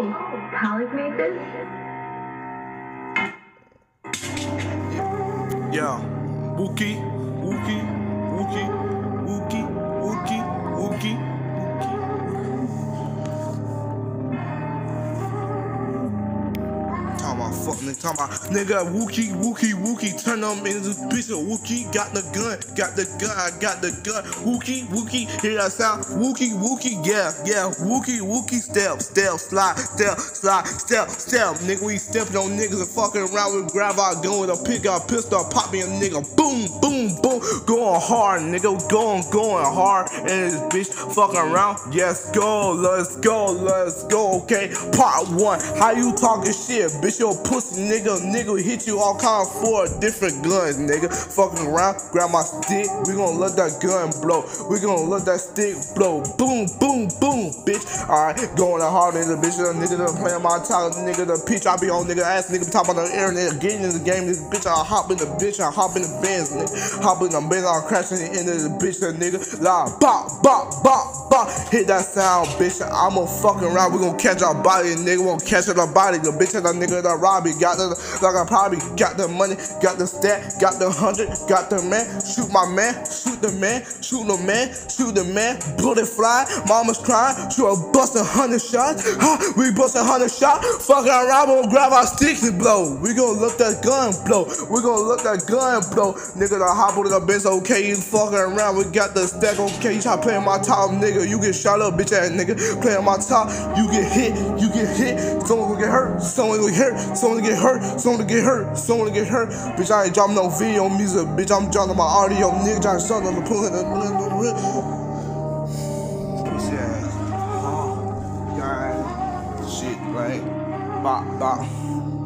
Made this? Yeah. Wookie, Wookie, Wookie, Wookie, Talking about fuck nigga, talking about nigga Wookie, Wookie, Wookie, turn them into bitch. Wookie got the gun, got the gun, I got the gun. Wookie, Wookie, hear that sound? Wookie, Wookie, yeah, yeah. Wookie, Wookie, step, step, slide, step, slide, step, step. Nigga, we stepping on niggas and fucking around. We grab our gun with a pick our pistol, popping a nigga, boom, boom, boom, going hard, nigga, going, going hard. And this bitch fucking around. Yes, go, let's go, let's go. Okay, part one. How you talking shit, bitch? Your pussy nigga, nigga hit you all kind of four different guns, nigga. Fucking around, grab my stick. We gonna let that gun blow. We gonna let that stick blow. Boom, boom, boom, bitch. Alright, going hard in the bitch. The nigga done playing my top, nigga the pitch. I be on nigga ass, nigga top of the internet, getting in the game. This bitch, I hop in the bitch, I hop in the Benz, nigga. Hop in the Benz, I'm crashing into the end of the bitch, that nigga. La, bop, bop, bop, bop. Hit that sound, bitch. I'ma fucking around. We gonna catch our body, nigga. We gonna catch our body. The bitch that nigga that Robbie got the like I probably got the money, got the stat, got the hundred, got the man. Shoot my man, shoot the man, shoot the man, shoot the man. Bullet fly, mama's crying. Shoot a bust a hundred shots. Ha, we bust a hundred shot. Fucking around, we gonna grab our sticks and blow. We gonna let that gun blow. We gonna let that gun blow. Nigga, the hop on the bench, okay, you fucking around. We got the stack, okay. You try playing my top, nigga. You get shot up, bitch ass nigga. Playing my top, you get hit, you get hit. Someone gonna get hurt, someone gonna get hurt, someone get hurt, someone get hurt, someone get hurt. Bitch, I ain't dropping no video music, bitch. I'm dropping my audio, nigga. Trying to start on the pull Shit, right? Bop, bop.